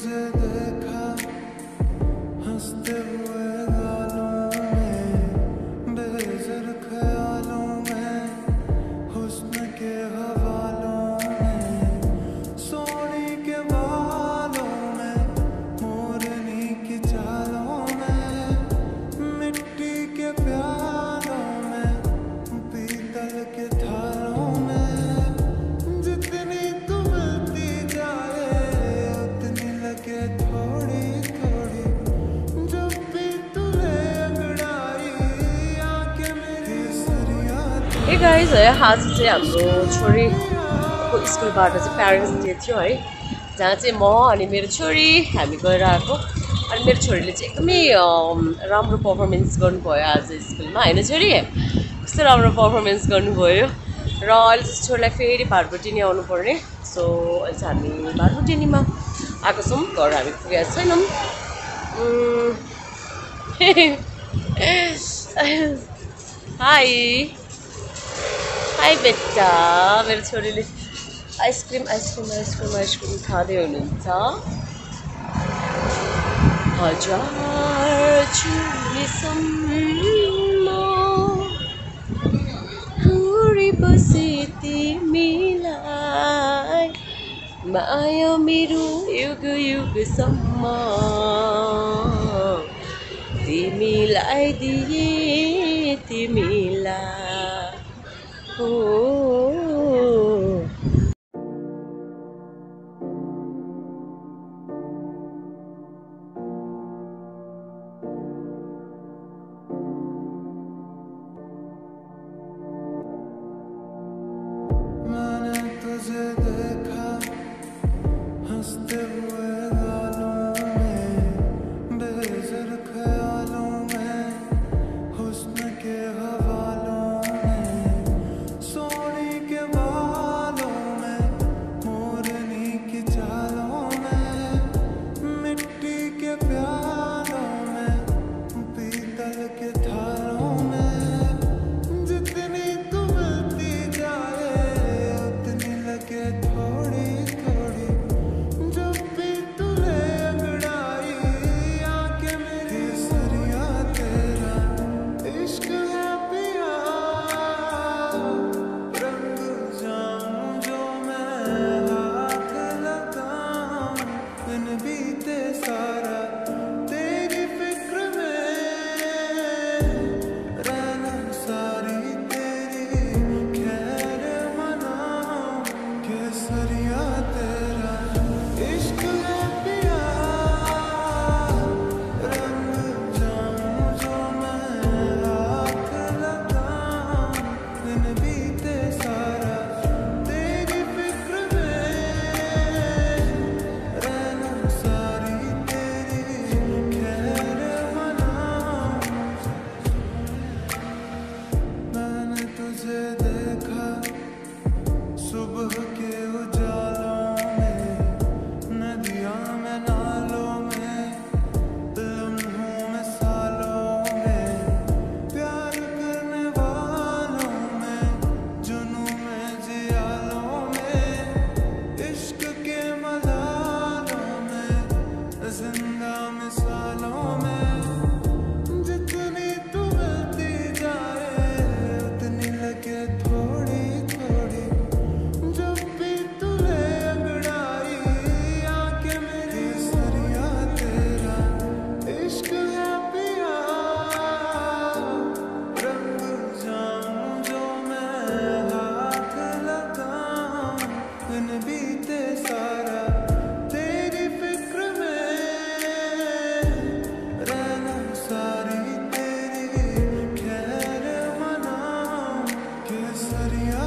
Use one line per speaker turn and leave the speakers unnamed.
is it guys है आज चाहिँ हाम्रो छोरीको स्कुलबाट चाहिँ प्यारेन्ट्स डे थियो है जहाँ चाहिँ म अनि मेरो छोरी हामी गएर आएको अनि मेरो छोरीले चाहिँ एकदमै राम्रो पर्फर्मेन्स गर्नुभयो आज स्कुलमा होइन छोरी कस्तो राम्रो पर्फर्मेन्स गर्नुभयो र अहिले चाहिँ छोरीलाई फेरि भाटबुटिनी आउनु पर्ने सो अहिले चाहिँ हामी भाटबुटिनीमा आएको छौँ घर हामी पुगेका छैनौँ
అయిపెట్టా మీరు చూడలేదు ice cream ice cream ice cream ice cream ఖాళీ ఉన్నంతా హజార్ చూసం పూరి బసేతి మిలాయ్ మాయ మీరు యుగ యుగ సమ్మా తిమిలాయ్ దియే తిమిలాయ్ Ooh. तुझे देखा सुबह के उजालों में, नदियों में नालों में, लम्हों में, सालों में, प्यार करने वालों में जुनू में, जियालों में, इश्क के मजालों में ज़िंदगी sería